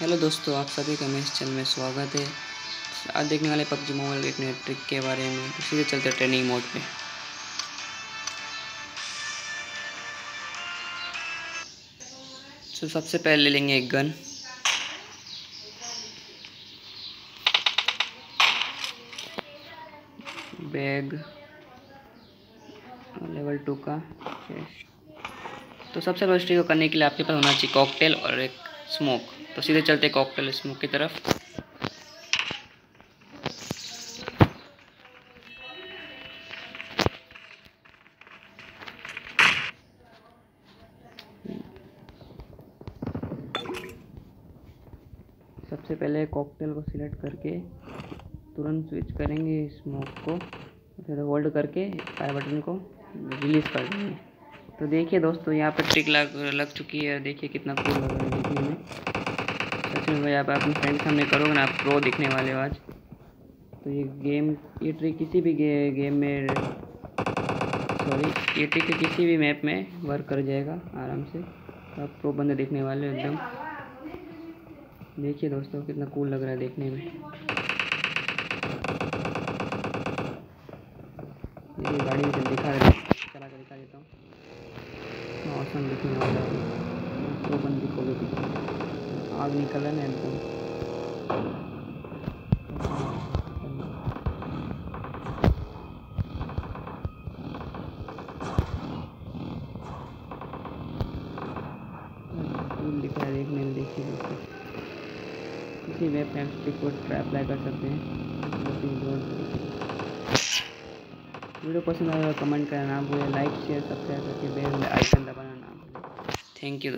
Hello दोस्तों, आप सभी का मेरे चैनल में स्वागत है। आज देखने वाले पबजी मोबाइल के एक नए ट्रिक के बारे में। सीधे चलते ट्रेनिंग मोड पे। तो सबसे पहले ले लेंगे एक गन। बैग। लेवल टू का। तो सबसे पहले को करने के लिए आपके पास होना चाहिए कॉकटेल और एक स्मोक। तो सीधे चलते कॉकटेल स्मोक की तरफ़। सबसे पहले कॉकटेल को सिलेक्ट करके तुरंत स्विच करेंगे स्मोक को। फिर होल्ड करके फायर बटन को रिलीज़ कर देंगे। तो देखिए दोस्तों यहाँ पर ट्रिक लग लग चुकी है। देखिए कितना कूल लग रहा है देखने में। सच में भाई आप अपने फ्रेंड सामने करोगे ना आप प्रो दिखने वाले हो आज। तो ये गेम ये ट्रिक किसी भी गे, गेम में सॉरी ये ट्रिक किसी भी मैप में वर्क कर जाएगा आराम से। तो आप प्रो बंदे देखने वाले हो एकदम। देखिए दोस्तों कितना कूल लग रहा है देखने में। गाड़ी में दिखा चला कर दिखा देता हूँ। मौसम दिखने वाला है प्रो बंदी को भी आग निकल है ना एकदम दिख किसी वेब स्टिक को अप्लाई कर सकते हैं। वीडियो पसंद आएगा कमेंट करना ना भूलें लाइक शेयर सब्सक्राइब करके बेल आइकन दबाना ना भूलें थैंक यू